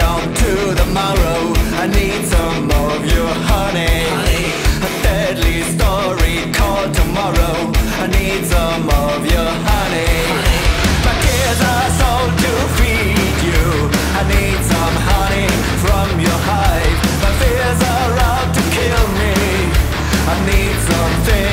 it on to tomorrow. I need some of your honey. honey. A deadly story called tomorrow. I need some of your honey. honey. My kids are sold to feed you. I need some honey from your hive. My fears are out to kill me. I need something.